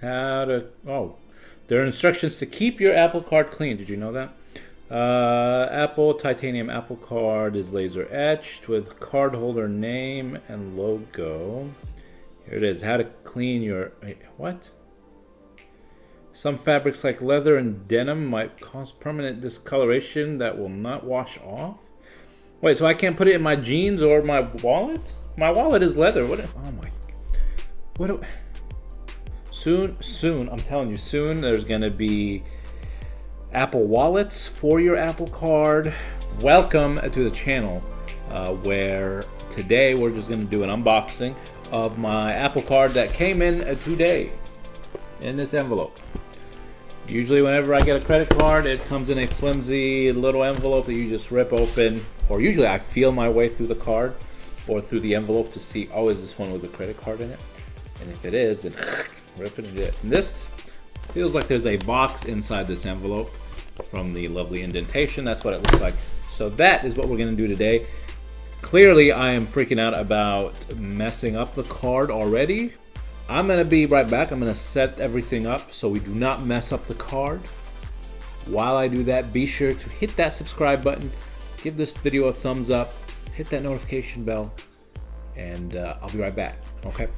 How to, oh, there are instructions to keep your Apple Card clean. Did you know that? Uh, Apple titanium Apple Card is laser etched with cardholder name and logo. Here it is. How to clean your, what? Some fabrics like leather and denim might cause permanent discoloration that will not wash off. Wait, so I can't put it in my jeans or my wallet? My wallet is leather. What? Oh my. What? Do, soon, soon. I'm telling you, soon. There's gonna be Apple wallets for your Apple Card. Welcome to the channel, uh, where today we're just gonna do an unboxing of my Apple Card that came in today in this envelope. Usually whenever I get a credit card, it comes in a flimsy little envelope that you just rip open. Or usually I feel my way through the card or through the envelope to see, oh, is this one with a credit card in it? And if it is, then rip it. And this feels like there's a box inside this envelope from the lovely indentation. That's what it looks like. So that is what we're gonna do today. Clearly, I am freaking out about messing up the card already I'm going to be right back. I'm going to set everything up so we do not mess up the card. While I do that, be sure to hit that subscribe button, give this video a thumbs up, hit that notification bell, and uh, I'll be right back, okay?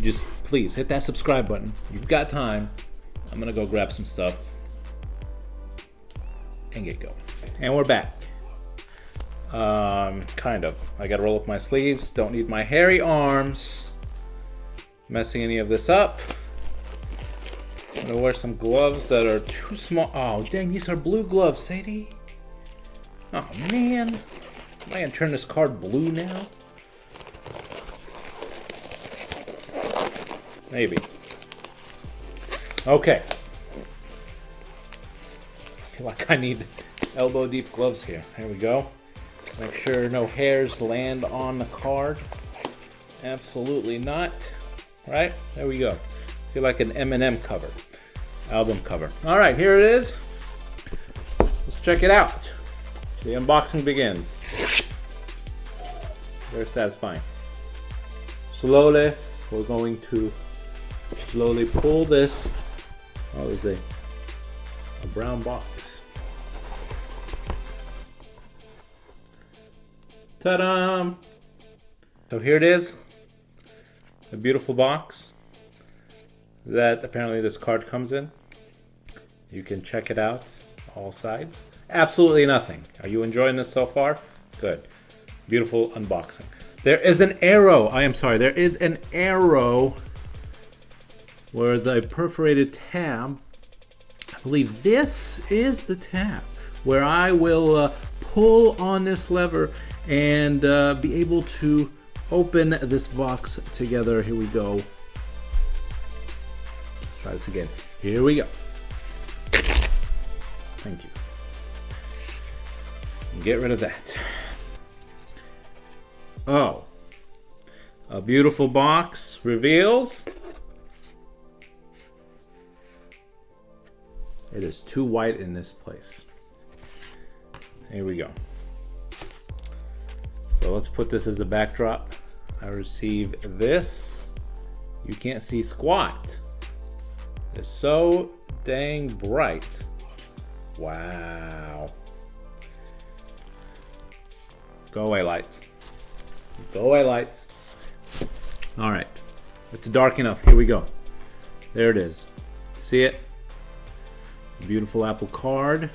Just please hit that subscribe button. You've got time. I'm to go grab some stuff and get going. And we're back. Um, kind of. I got to roll up my sleeves. Don't need my hairy arms messing any of this up. I'm gonna wear some gloves that are too small. Oh, dang, these are blue gloves, Sadie. Oh, man. Am I gonna turn this card blue now? Maybe. Okay. I feel like I need elbow deep gloves here. Here we go. Make sure no hairs land on the card. Absolutely not right? There we go. Feel like an Eminem cover, album cover. All right, here it is. Let's check it out. The unboxing begins. Very satisfying. Slowly, we're going to slowly pull this. Oh, there's a, a brown box. Ta-da! So here it is a beautiful box that apparently this card comes in. You can check it out, all sides. Absolutely nothing. Are you enjoying this so far? Good. Beautiful unboxing. There is an arrow. I am sorry. There is an arrow where the perforated tab, I believe this is the tab, where I will uh, pull on this lever and uh, be able to open this box together. Here we go. Let's try this again. Here we go. Thank you. Get rid of that. Oh. A beautiful box reveals. Is too white in this place. Here we go. So let's put this as a backdrop. I receive this. You can't see squat. It's so dang bright. Wow. Go away, lights. Go away, lights. All right. It's dark enough. Here we go. There it is. See it? Beautiful Apple card.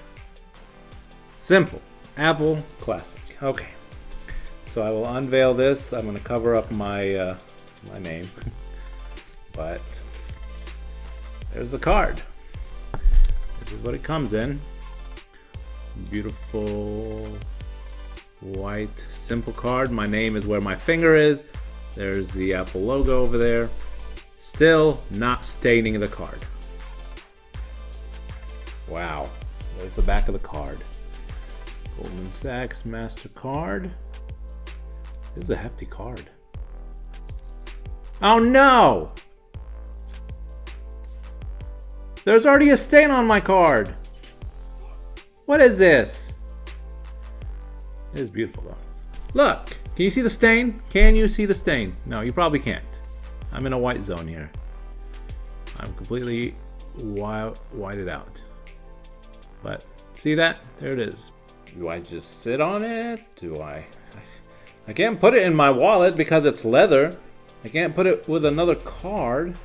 Simple. Apple Classic. Okay. So I will unveil this. I'm going to cover up my uh, my name, but there's the card. This is what it comes in. Beautiful white simple card. My name is where my finger is. There's the Apple logo over there. Still not staining the card. Wow. There's the back of the card. Goldman Sachs MasterCard. This is a hefty card. Oh no! There's already a stain on my card. What is this? It is beautiful though. Look, can you see the stain? Can you see the stain? No, you probably can't. I'm in a white zone here. I'm completely wild, whited out. But see that? There it is. Do I just sit on it? Do I? I can't put it in my wallet because it's leather. I can't put it with another card.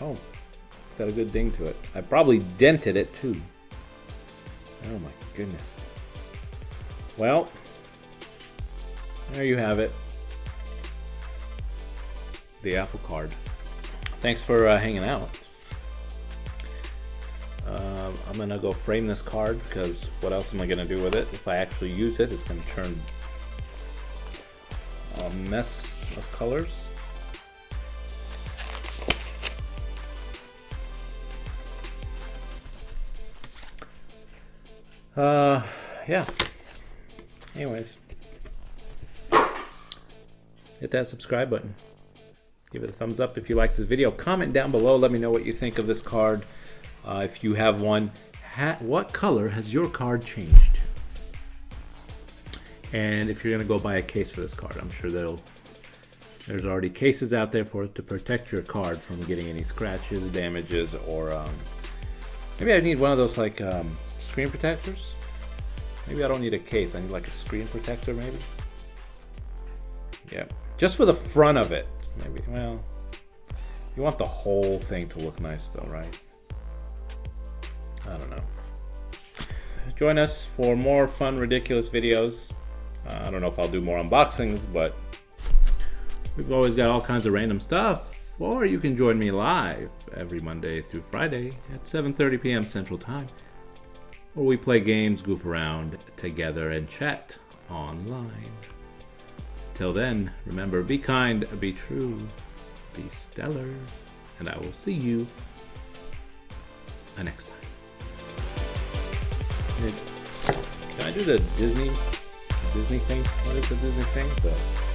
Oh, it's got a good ding to it. I probably dented it too. Oh my goodness. Well, there you have it. The Apple card. Thanks for uh, hanging out. I'm gonna go frame this card because what else am I gonna do with it? If I actually use it, it's gonna turn a mess of colors. Uh, yeah. Anyways, hit that subscribe button. Give it a thumbs up if you like this video. Comment down below. Let me know what you think of this card. Uh, if you have one, what color has your card changed? And if you're gonna go buy a case for this card, I'm sure that'll there's already cases out there for it to protect your card from getting any scratches, damages, or um, maybe I need one of those like um, screen protectors. Maybe I don't need a case. I need like a screen protector, maybe. Yeah, just for the front of it. Maybe. Well, you want the whole thing to look nice, though, right? I don't know. Join us for more fun, ridiculous videos. Uh, I don't know if I'll do more unboxings, but we've always got all kinds of random stuff. Or you can join me live every Monday through Friday at 7.30 p.m. Central Time, where we play games, goof around together, and chat online. Till then, remember, be kind, be true, be stellar, and I will see you next time. Can I do the Disney Disney thing? What is the Disney thing? The